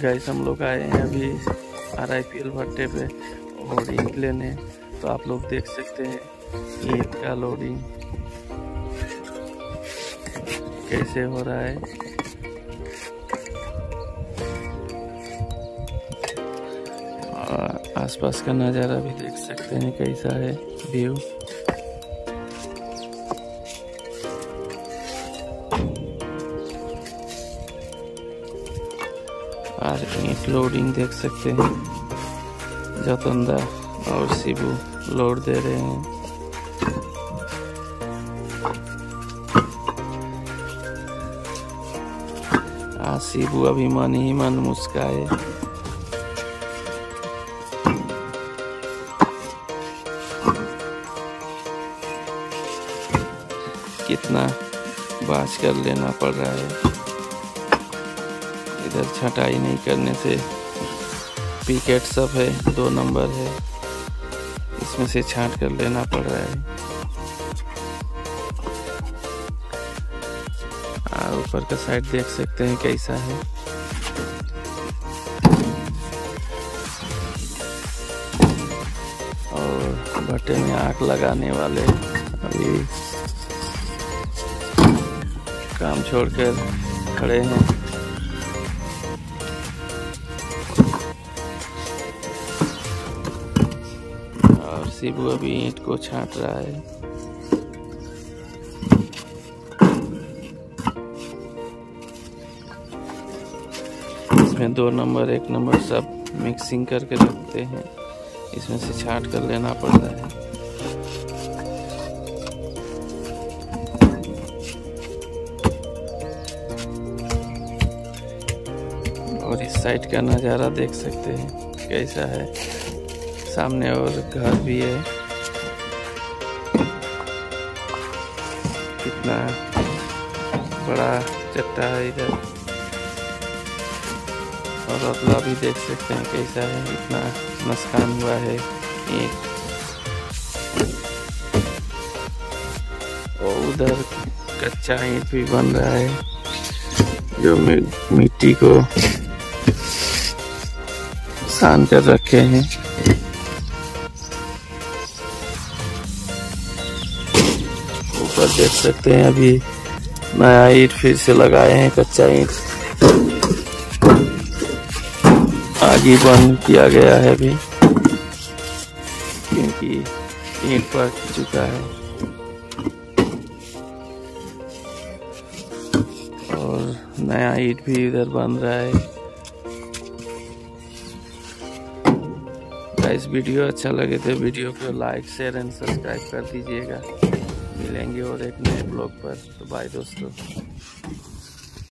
Gas हम लोग आए हैं अभी आर आई पी एल भट्टे पे ईंट लेने। तो आप लोग देख सकते हैं ईंट का लोडिंग कैसे हो रहा है। आसपास का नज़ारा भी देख सकते हैं, कैसा है व्यू और ईंट लोडिंग देख सकते हैं। जतंदा और शिबू लोड दे रहे हैं। शिबू अभी मन ही मन मुस्काए। कितना बाज कर लेना पड़ रहा है। इधर छटाई नहीं करने से। पिकेट सब है, दो नंबर है। इसमें से छांट कर लेना पड़ रहा है। और ऊपर का साइड देख सकते हैं कैसा है। और भट्टे में आग लगाने वाले अभी काम छोड़कर खड़े हैं। शिबू अभी ईंट को छांट रहा है। इसमें दो नंबर, एक नंबर सब मिक्सिंग करके रखते हैं। इसमें से छांट कर लेना पड़ता है। और इस साइड का नज़ारा देख सकते हैं, कैसा है। सामने और घर भी है। कितना बड़ा चट्टा है इधर। और रतला भी देख सकते हैं कैसा है, इतना नुकसान हुआ है ईंट और उधर कच्चा ईंट भी बन रहा है। जो मिट्टी को सान कर रखे हैं। ऊपर देख सकते हैं अभी। नया ईट फिर से लगाए हैं, कच्चा ईट। आगे बंद किया गया है अभी, क्योंकि ईंट पर चुका है। और नया ईट भी इधर बन रहा है। गाइस, वीडियो अच्छा लगे तो वीडियो को लाइक, शेयर एंड सब्सक्राइब कर दीजिएगा। मिलेंगे और एक नए ब्लॉग पर। तो बाय दोस्तों।